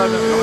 A mí